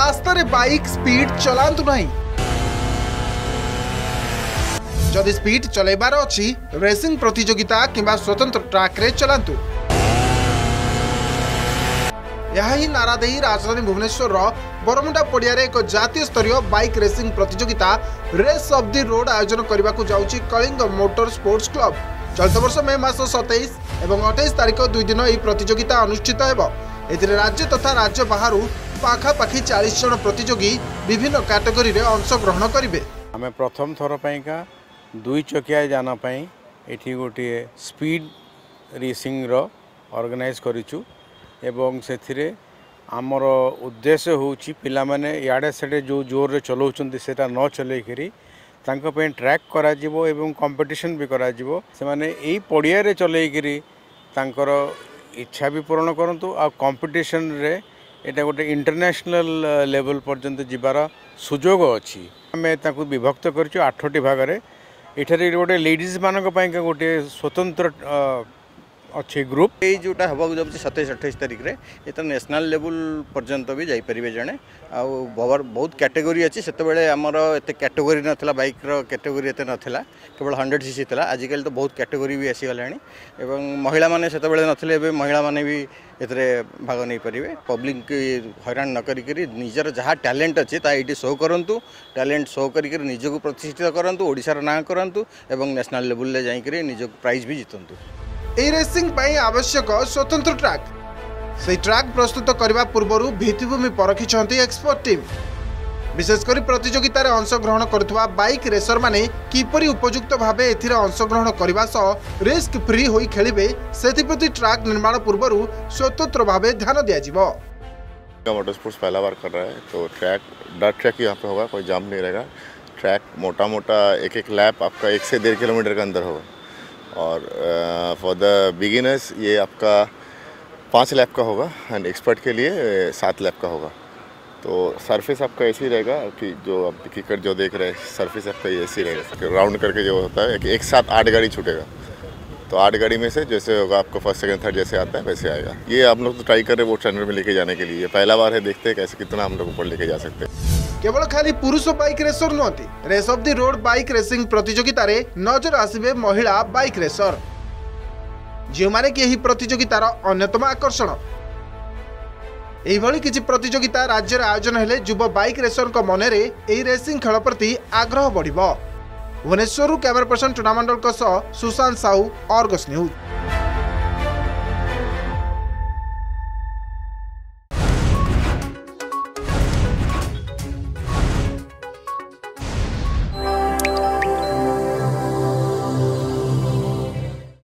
রাস্তায় bike speed চলাতু না যদি স্পিড চলাইবার অছি রেসিং প্রতিযোগিতা কিংবা স্বতন্ত্র ট্রাকরে চলাতু ଏହା ହିଁ ନାରା ଦେଇ ରାଜଧାନୀ ଭୁବନେଶ୍ୱରର ବରମୁଣ୍ଡା ପଡ଼ିଆରେ ଏକ ଜାତୀୟ ସ୍ତରୀୟ ବାଇକ୍ ରେସିଂ ପ୍ରତିଯୋଗିତା ରେସ୍ ଅଫ୍ ଦି ରୋଡ୍ ଆୟୋଜନ କରିବାକୁ ଯାଉଛି କଳିଙ୍ଗ ମୋଟର ସ୍ପୋର୍ଟସ୍ କ୍ଲବ୍ ଚଳିତ ବର୍ଷ ମେ ମାସ ସତେଇଶ ଏବଂ ଅଠେଇଶ ତାରିଖ ଦୁଇ ଦିନ ଏହି ପ୍ରତିଯୋଗିତା ଅନୁଷ୍ଠିତ ହେବ ଏଥିରେ ରାଜ୍ୟ ତଥା ରାଜ୍ୟ ବାହାରୁ পাখাপাখি চাশ জন প্রতিযোগী বিভিন্ন ক্যাটেগরি অংশগ্রহণ করবে আমি প্রথম থর পাইকা দুই চকিয়া যান পাই এটি গোটি স্পিড রেসিং অর্গানাইজ করিছু এবং সেথিরে আমার উদ্দেশ্য হচ্ছে পিলা মানে ইয়াড়ে সেড়ে যে জোরে চলাউছেন সেটা ন চলাইকি তাঁক ট্র্যাক করা যাব এবং কম্পিটিশন বি করা যাব সে এই পড়িয়ারে চলাইকি তাঁকর ইচ্ছা বি পূরণ করতু আর রে এটা ଗୋଟେ ଇଣ୍ଟରନ୍ୟାସନାଲ ଲେଭେଲ ପର୍ଯ୍ୟନ୍ତ ଯିବାର ସୁଯୋଗ ଅଛି ଆମେ ତାକୁ ବିଭକ୍ତ କରିଛୁ ଆଠଟି ଭାଗରେ ଏଠାରେ ଗୋଟେ ଲେଡ଼ିଜ୍ମାନଙ୍କ ପାଇଁକା ଗୋଟିଏ ସ୍ୱତନ୍ତ୍ର ଅଛି ଗ୍ରୁପ୍ ଏଇ ଯେଉଁଟା ହେବାକୁ ଯାଉଛି ସତେଇଶ ଅଠେଇଶ ତାରିଖରେ ଏ ତ ନ୍ୟାସନାଲ୍ ଲେବୁଲ୍ ପର୍ଯ୍ୟନ୍ତ ବି ଯାଇପାରିବେ ଜଣେ ଆଉ ବହୁତ କ୍ୟାଟେଗୋରୀ ଅଛି ସେତେବେଳେ ଆମର ଏତେ କ୍ୟାଟେଗୋରୀ ନଥିଲା ବାଇକ୍ର କ୍ୟାଟେଗୋରୀ ଏତେ ନଥିଲା କେବଳ ହଣ୍ଡ୍ରେଡ଼ ସିସି ଥିଲା ଆଜିକାଲି ତ ବହୁତ କ୍ୟାଟେଗୋରୀ ବି ଆସିଗଲାଣି ଏବଂ ମହିଳାମାନେ ସେତେବେଳେ ନଥିଲେ ଏବେ ମହିଳାମାନେ ବି ଏଥିରେ ଭାଗ ନେଇପାରିବେ ପବ୍ଲିକ୍ ହଇରାଣ ନ କରିକିରି ନିଜର ଯାହା ଟ୍ୟାଲେଣ୍ଟ ଅଛି ତାହା ଏଇଠି ଶୋ କରନ୍ତୁ ଟ୍ୟାଲେଣ୍ଟ ଶୋ କରିକିରି ନିଜକୁ ପ୍ରତିଷ୍ଠିତ କରନ୍ତୁ ଓଡ଼ିଶାର ନାଁ କରନ୍ତୁ ଏବଂ ନ୍ୟାସନାଲ୍ ଲେବୁଲ୍ରେ ଯାଇକରି ନିଜକୁ ପ୍ରାଇଜ୍ ବି ଜିତନ୍ତୁ ଏହି ରେସିଂ ପାଇଁ ଆବଶ୍ୟକ ସ୍ୱତନ୍ତ୍ର ଟ୍ରାକ୍ ସେହି ଟ୍ରାକ୍ ପ୍ରସ୍ତୁତ କରିବା ପୂର୍ବରୁ ଭିତ୍ତିଭୂମି ପରଖିଛନ୍ତି ଏକ୍ସପର୍ଟ ଟିମ୍ विशेषकर प्रतिजोगित अंशग्रहण कर बैक रेसर मैंने किपर उपयुक्त भाव एंशग्रहण करने रिस्क फ्री हो ହୋଇ से ट्राक निर्माण पूर्व स्वतंत्र भाव ध्यान ଧ୍ୟାନ मोटर स्पोर्ट्स पहला बार कर रहा है तो ट्रैक डर ट्रैक यहाँ पे होगा कोई जाम नहीं रहेगा ट्रैक मोटा मोटा एक एक लैप आपका एक से डेढ़ किलोमीटर के अंदर होगा और फॉर द बिगिनर्स ये आपका पाँच लैप का होगा एंड एक्सपर्ट के लिए सात लैप का होगा तो सरफेस आपका ऐसे ही रहेगा कि जो आप क्रिकेट जो देख रहे हैं सरफेस आपका ऐसे ही रहेगा राउंड करके जो होता है कि एक साथ आठ गाड़ी छूटेगा तो आठ गाड़ी में से जैसे होगा आपको फर्स्ट सेकंड थर्ड जैसे आता है वैसे आएगा ये आप लोग तो ट्राई कर रहे हैं वो स्टैंडर्ड में लेके जाने के लिए पहला बार है देखते हैं कैसे कितना हम लोग ऊपर लेके जा सकते हैं केवल खाली पुरुष बाइक रेसर বাইক रेस নুহতি রেস रोड बाइक रेसिंग प्रतियोगित नजर आसवे महिला बाइक रेसर जो मैंने कि প্রতিযোগিতার अन्यतम आकर्षण यभल कि प्रतियोगिता राज्य आयोजन होइक रेसरको मनले यो रेसिङ खेल्प प्रति आग्रह बढ्यो भुवनेश्वरु क्यमेरा पर्सन टुर्नामलको सशान्त साहु अर्गस न्युज